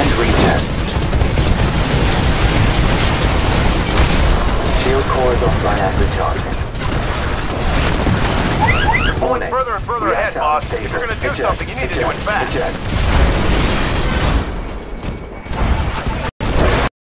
and retest. Shield cores offline and recharging. Pulling further and further ahead, boss. Stable. If you're gonna do eject. something, you need eject. to do it fast. Eject.